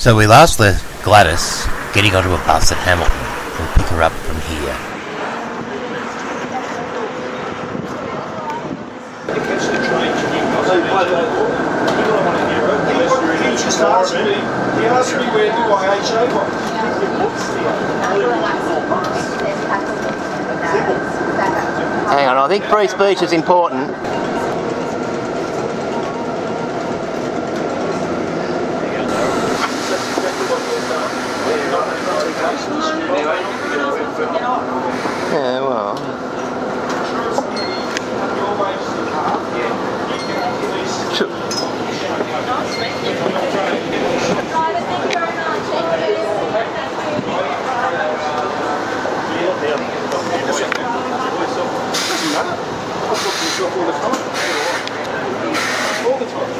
So we last left Gladys getting onto a bus at Hamilton and pick her up from here. He asked me, where YHA was. Hang on, I think free speech is important. Yeah, well. I've spent all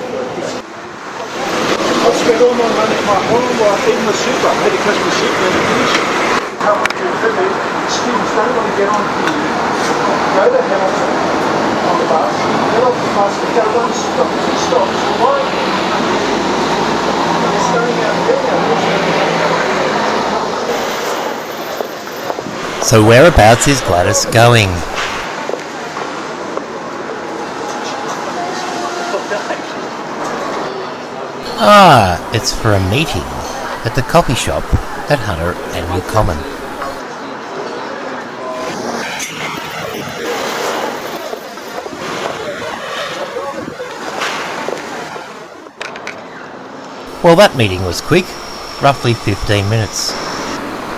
my whole life in the super, the it. How much you fit in, students don't want to get on here, go to Hamilton on the bus, get off the bus, stop, two stops, why? Out there. So whereabouts is Gladys going? Ah, it's for a meeting at the coffee shop at Hunter and Newcomen. Well, that meeting was quick, roughly 15 minutes.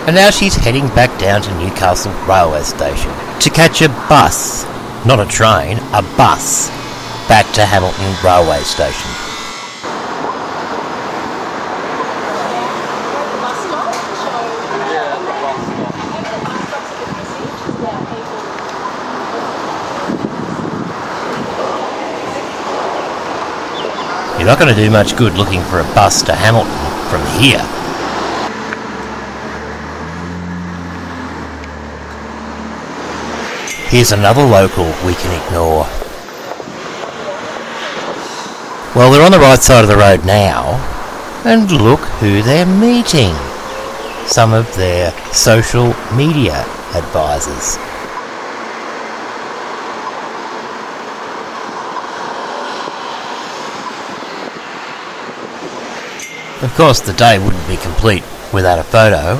And now she's heading back down to Newcastle railway station to catch a bus, not a train, a bus, back to Hamilton railway station. You're not going to do much good looking for a bus to Hamilton from here. Here's another local we can ignore. Well, they're on the right side of the road now, and look who they're meeting. Some of their social media advisors. Of course, the day wouldn't be complete without a photo.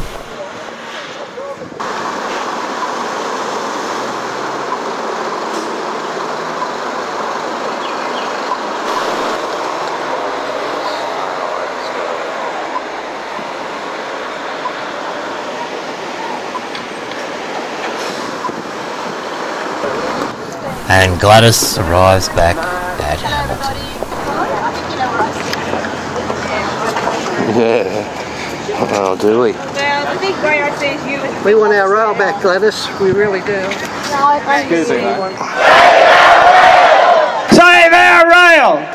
And Gladys arrives back at Hamilton. Yeah. Oh, do we? Well, the big graveyard says you. We want our rail back, Gladys. We really do. Excuse me. Save our rail!